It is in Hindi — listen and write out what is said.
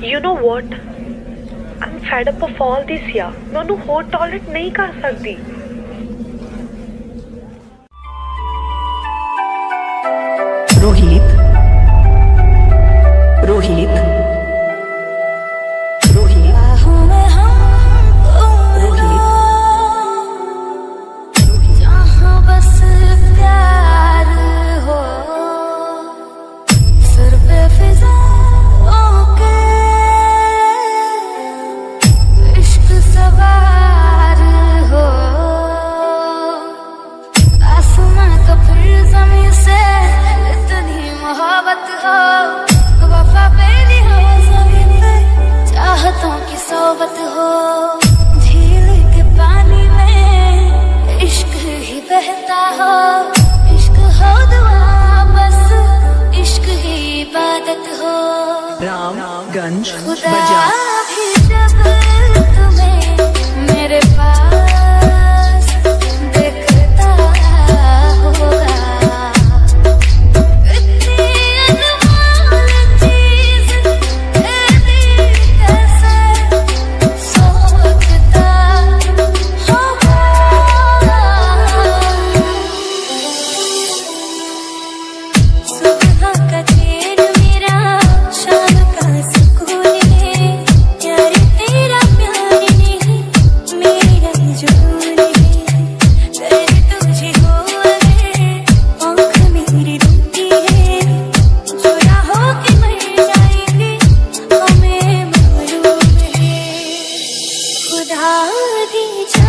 You know what? I'm fed up of all this here. मैं ਉਹਨੂੰ ਹੋਰ ਟਾਲਰੇਟ ਨਹੀਂ ਕਰ ਸਕਦੀ रोहित रोहित मोहब्बत हो। वफा मेरी हो चाहतों की सोबत हो। झील के पानी में इश्क ही बहता हो। इश्क हो दुआ बस इश्क ही इबादत हो। रामगंज खुदा बाज़ार 我的家。